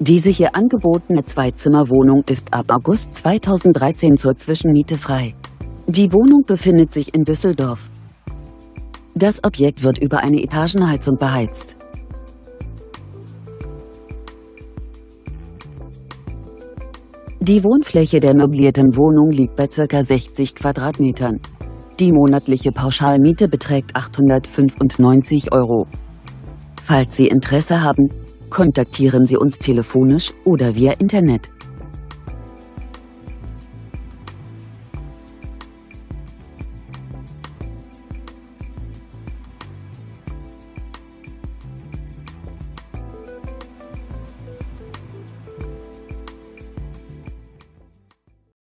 Diese hier angebotene Zweizimmerwohnung ist ab August 2013 zur Zwischenmiete frei. Die Wohnung befindet sich in Düsseldorf. Das Objekt wird über eine Etagenheizung beheizt. Die Wohnfläche der möblierten Wohnung liegt bei ca. 60 Quadratmetern. Die monatliche Pauschalmiete beträgt 895 Euro. Falls Sie Interesse haben, kontaktieren Sie uns telefonisch oder via Internet.